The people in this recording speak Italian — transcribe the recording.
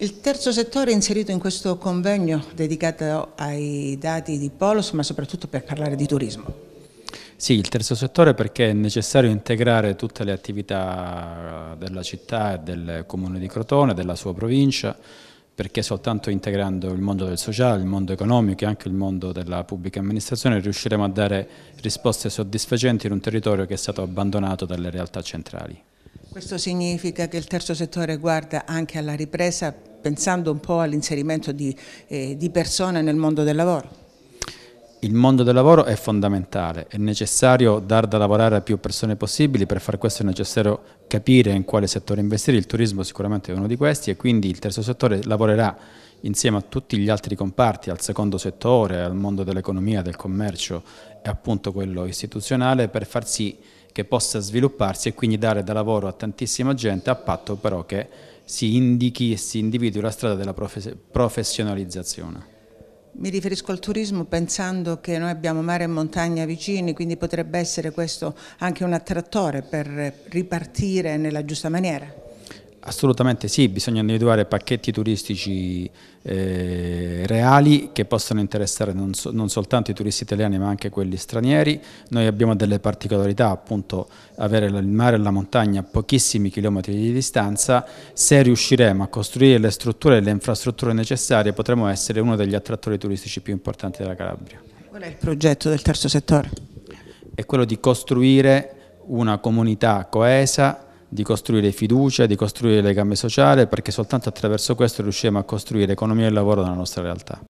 Il terzo settore è inserito in questo convegno dedicato ai dati di Polos, ma soprattutto per parlare di turismo. Sì, il terzo settore perché è necessario integrare tutte le attività della città e del comune di Crotone, della sua provincia, perché soltanto integrando il mondo del sociale, il mondo economico e anche il mondo della pubblica amministrazione riusciremo a dare risposte soddisfacenti in un territorio che è stato abbandonato dalle realtà centrali. Questo significa che il terzo settore guarda anche alla ripresa pensando un po' all'inserimento di, eh, di persone nel mondo del lavoro? Il mondo del lavoro è fondamentale, è necessario dar da lavorare a più persone possibili, per far questo è necessario capire in quale settore investire, il turismo sicuramente è uno di questi e quindi il terzo settore lavorerà insieme a tutti gli altri comparti, al secondo settore, al mondo dell'economia, del commercio e appunto quello istituzionale per far sì che possa svilupparsi e quindi dare da lavoro a tantissima gente a patto però che si indichi e si individui la strada della professionalizzazione. Mi riferisco al turismo pensando che noi abbiamo mare e montagna vicini, quindi potrebbe essere questo anche un attrattore per ripartire nella giusta maniera. Assolutamente sì, bisogna individuare pacchetti turistici eh, reali che possano interessare non, so, non, soltanto i turisti italiani ma anche quelli stranieri. Noi abbiamo delle particolarità, appunto avere il mare e la montagna a pochissimi chilometri di distanza. Se riusciremo a costruire le strutture e le infrastrutture necessarie potremo essere uno degli attrattori turistici più importanti della Calabria. Qual è il progetto del terzo settore? È quello di costruire una comunità coesa di costruire fiducia, di costruire legame sociale, perché soltanto attraverso questo riusciamo a costruire economia e lavoro nella nostra realtà.